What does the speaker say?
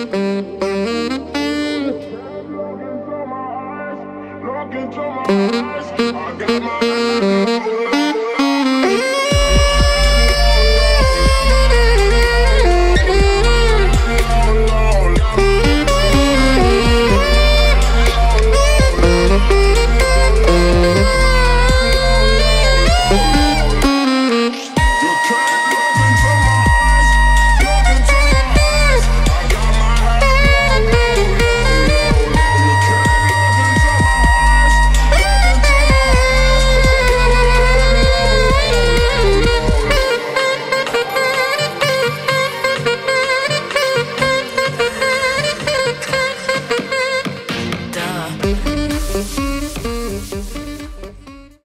Look into my eyes, I got my eyes. Música